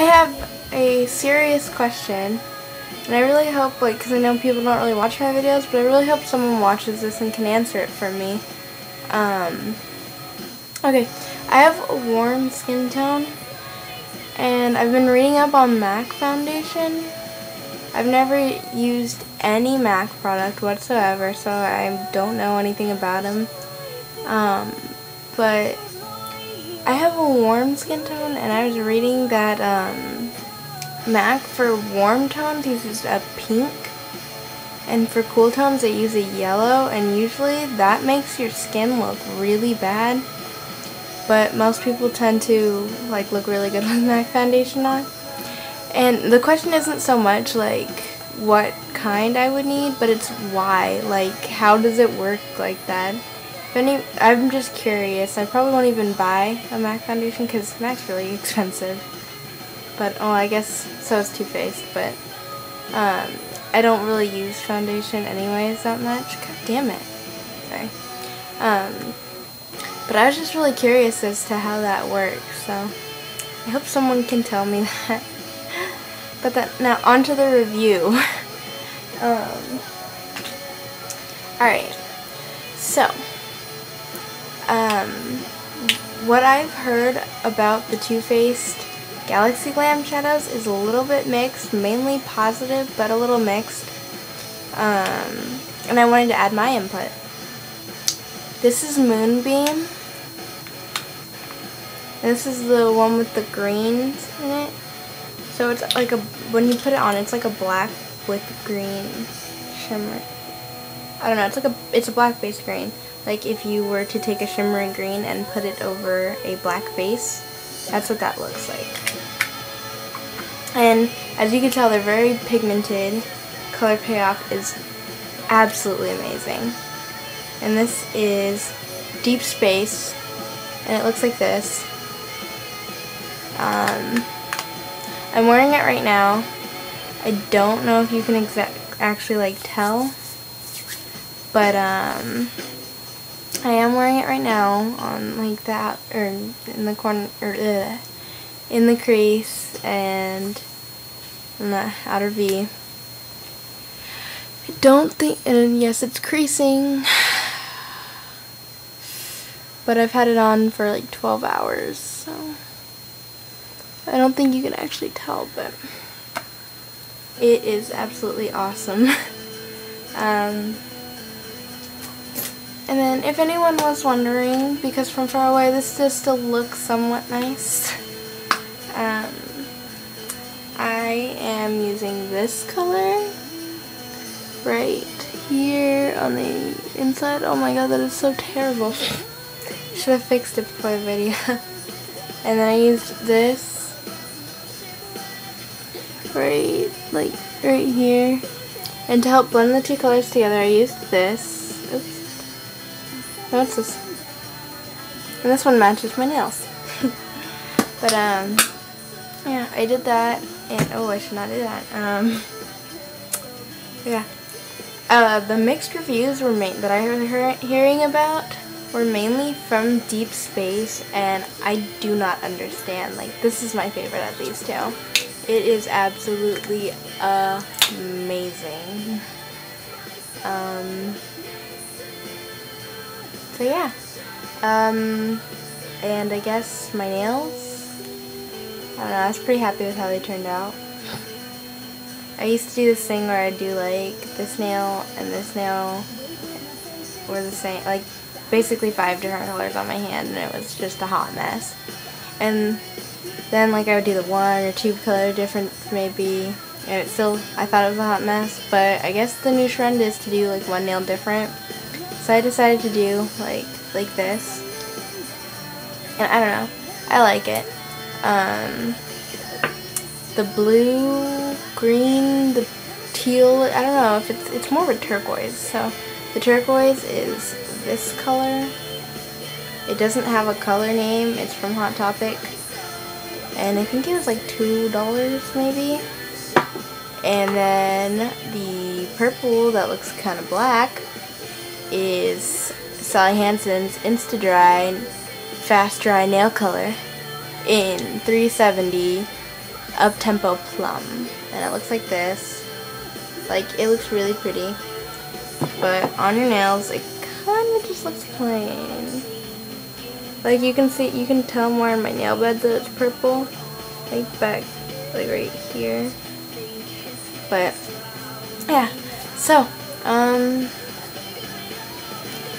I have a serious question. And I really hope, like, because I know people don't really watch my videos, but I really hope someone watches this and can answer it for me. Um, okay, I have a warm skin tone, and I've been reading up on MAC foundation. I've never used any MAC product whatsoever, so I don't know anything about them. Um, but I have a warm skin tone, and I was reading that um, MAC for warm tones uses a pink, and for cool tones they use a yellow, and usually that makes your skin look really bad. But most people tend to like look really good with MAC foundation on. And the question isn't so much like what kind I would need, but it's why. Like, how does it work like that? If any, I'm just curious. I probably won't even buy a MAC foundation because MAC's really expensive. But, oh, I guess so is Too Faced, but um, I don't really use foundation anyways that much. God damn it. Sorry. Um, but I was just really curious as to how that works, so I hope someone can tell me that. But that now onto the review. um, Alright. So um, what I've heard about the Too Faced Galaxy Glam shadows is a little bit mixed, mainly positive, but a little mixed. Um, and I wanted to add my input. This is Moonbeam. This is the one with the greens in it. So it's like a, when you put it on, it's like a black with green shimmer. I don't know, it's like a, it's a black base green. Like if you were to take a shimmering green and put it over a black base, that's what that looks like. And as you can tell, they're very pigmented. Color payoff is absolutely amazing. And this is Deep Space, and it looks like this. Um, I'm wearing it right now. I don't know if you can exact actually like tell, but um, I am wearing it right now on like that or in the corner or ugh, in the crease and in the outer V. I don't think and yes it's creasing but I've had it on for like 12 hours so I don't think you can actually tell, but it is absolutely awesome. um, and then if anyone was wondering, because from far away this does still look somewhat nice, um, I am using this color right here on the inside. Oh my god, that is so terrible. Should have fixed it before the video. and then I used this right, like, right here. And to help blend the two colors together, I used this. It's this. And this one matches my nails. but, um, yeah, I did that. And, oh, I should not do that. Um, yeah. Uh, the mixed reviews were made that I was hearing about were mainly from Deep Space, and I do not understand. Like, this is my favorite of these two. It is absolutely amazing. Um, so yeah. Um, and I guess my nails. I don't know, I was pretty happy with how they turned out. I used to do this thing where I'd do like this nail and this nail were the same, like basically five different colors on my hand and it was just a hot mess. And then like I would do the one or two color difference maybe. And it still, I thought it was a hot mess. But I guess the new trend is to do like one nail different. So I decided to do like, like this. And I don't know. I like it. Um, the blue, green, the teal, I don't know if it's, it's more of a turquoise. So the turquoise is this color. It doesn't have a color name. It's from Hot Topic and I think it was like $2 maybe. And then the purple that looks kind of black is Sally Hansen's Insta-Dri Fast Dry Nail Color in 370 up-tempo plum. And it looks like this. Like, it looks really pretty. But on your nails, it kind of just looks plain. Like, you can see, you can tell more in my nail bed that it's purple. Like, back, like right here. But, yeah. So, um,